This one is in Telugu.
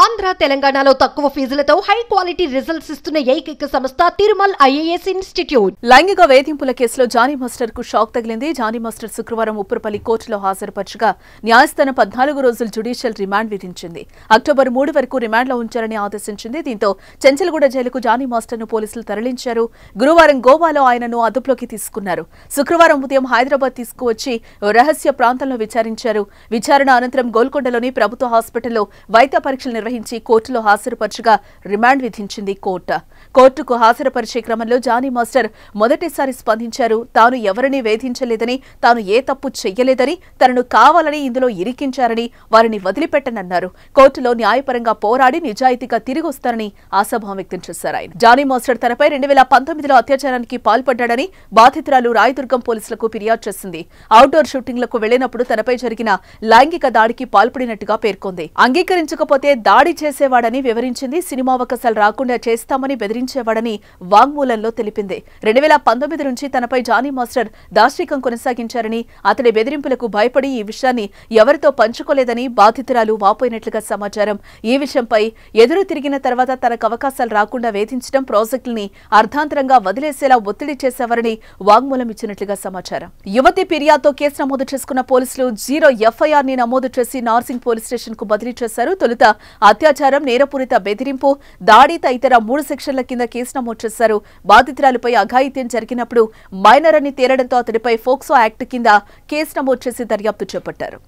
ఆంధ్ర తెలంగాణలో తక్కువ ఫీజులతో హై క్వాలిటీ రిజల్ట్స్ ఇస్తున్న ఏకైక సంస్థ తిరుమల్ ఐఏఎస్ ఇన్స్టిట్యూట్. లైంగిక వేధింపుల కేసులో జానీ మాస్టర్కు షాక్ తగిలింది. జానీ మాస్టర్ శుక్రవారం ఉప్పరపల్లి కోర్టులో హాజరుపరచగా న్యాయస్థానం పద్నాలుగు రోజులు జ్యుడిషియల్ రిమాండ్ విధించింది. అక్టోబర్ మూడు వరకు రిమాండ్లో ఉంచారని ఆదేశించింది. దీంతో చెంచల్గూడ జైలుకు జానీ మాస్టర్ను పోలీసులు తరలించారు. గురువారం గోవాలో ఆయనను అదుపులోకి తీసుకున్నారు. శుక్రవారం ఉదయం హైదరాబాద్ తీసుకువచ్చి రహస్య ప్రాంతంలో విచారించారు. విచారణ అనంతరం గోల్కొండలోని ప్రభుత్వ హాస్పిటల్లో వైద్య పరీక్షలు నిర్వహించి కోర్టులో హాజరుపరచగా రిమాండ్ విధించింది కోర్టు. కోర్టుకు హాజరుపరిచే క్రమంలో జానీ మాస్టర్ మొదటిసారి స్పందించారు తాను ఎవరిని వేధించలేదని తాను ఏ తప్పు చెయ్యలేదని తనను కావాలని ఇందులో ఇరికించారని వారిని వదిలిపెట్టనన్నారు. కోర్టులో న్యాయపరంగా పోరాడి నిజాయితీగా తిరిగి వస్తారని ఆశాభావం వ్యక్తం చేశారు ఆయన. జానీ మాస్టర్ తనపై రెండు వేల పంతొమ్మిదిలో అత్యాచారానికి పాల్పడ్డాడని బాధితురాలు రాయదుర్గం పోలీసులకు ఫిర్యాదు చేసింది. అవుట్డోర్ షూటింగ్లకు వెళ్ళినప్పుడు తనపై జరిగిన లైంగిక దాడికి పాల్పడినట్టుగా పేర్కొంది. అంగీకరించకపోతే దాడి దాడి చేసేవాడని వివరించింది. సినిమా అవకాశాలు రాకుండా చేస్తామని బెదిరించేవాడని వాంగ్మూలంలో తెలిపింది. రెండు వేల పంతొమ్మిది నుంచి తనపై జానీ మాస్టర్ దాష్టికం కొనసాగించారని అతడి బెదిరింపులకు భయపడి ఈ విషయాన్ని ఎవరితో పంచుకోలేదని బాధితురాలు వాపోయినట్లుగా సమాచారం. ఈ విషయంపై ఎదురు తిరిగిన తర్వాత తనకు అవకాశాలు రాకుండా వేధించడం ప్రాజెక్టుల్ని అర్ధాంతరంగా వదిలేసేలా ఒత్తిడి చేసేవారని వాంగ్మూలం ఇచ్చినట్లుగా సమాచారం. యువతి ఫిర్యాదుతో కేసు నమోదు చేసుకున్న పోలీసులు జీరో ఎఫ్ఐఆర్ని నమోదు చేసి నార్సింగ్ పోలీస్ స్టేషన్కు బదిలీ చేశారు. తొలుత అత్యాచారం నేరపూరిత బెదిరింపు దాడి తదితర మూడు సెక్షన్ల కింద కేసు నమోదు చేశారు. బాధితురాలిపై అఘాయిత్యం జరిగినప్పుడు మైనర్ అని తేలడంతో అతడిపై ఫోక్సో యాక్ట్ కింద కేసు నమోదు చేసి దర్యాప్తు చేపట్టారు.